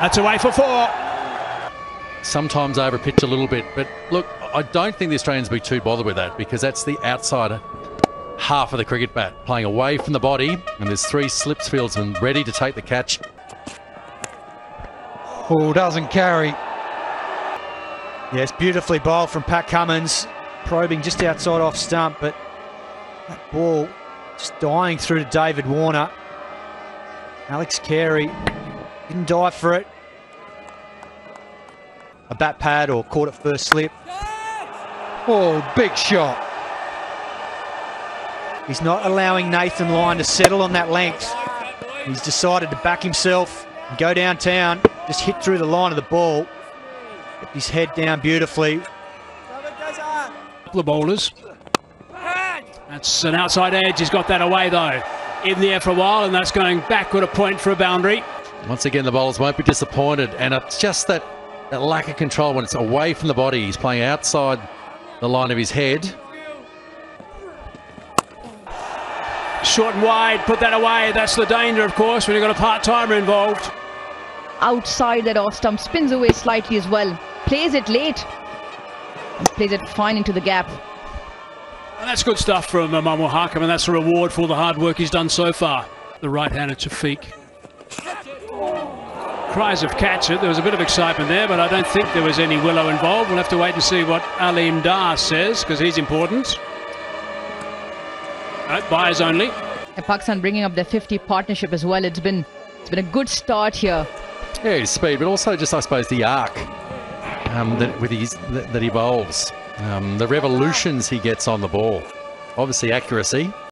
That's away for four. Sometimes over pitch a little bit, but look, I don't think the Australians will be too bothered with that because that's the outside half of the cricket bat playing away from the body, and there's three slips fieldsmen ready to take the catch. Oh, doesn't carry. Yes, beautifully bowled from Pat Cummins, probing just outside off stump, but that ball just dying through to David Warner. Alex Carey didn't die for it. A bat pad or caught it first slip. Oh, big shot. He's not allowing Nathan Lyon to settle on that length. He's decided to back himself and go downtown, just hit through the line of the ball. Kept his head down beautifully. Couple of bowlers. That's an outside edge. He's got that away though. In the air for a while, and that's going backward a point for a boundary. Once again, the bowlers won't be disappointed, and it's just that, that lack of control when it's away from the body. He's playing outside the line of his head. Short and wide, put that away. That's the danger, of course, when you've got a part-timer involved. outside that off stump, spins away slightly as well, plays it late, and plays it fine into the gap. And that's good stuff from uh, Imam-ul-Haq, and that's a reward for all the hard work he's done so far. The right-hander Shafique. Cries of catch it. There was a bit of excitement there, but I don't think there was any willow involved. We'll have to wait and see what Aleem Dar says, because he's important. No, buyers only. And Pakistan bringing up their 50 partnership as well. It's been it's been a good start here. Yeah, his speed, but also just, I suppose, the arc um, that, with his, that, that he bowls. Um, the revolutions he gets on the ball. Obviously, accuracy.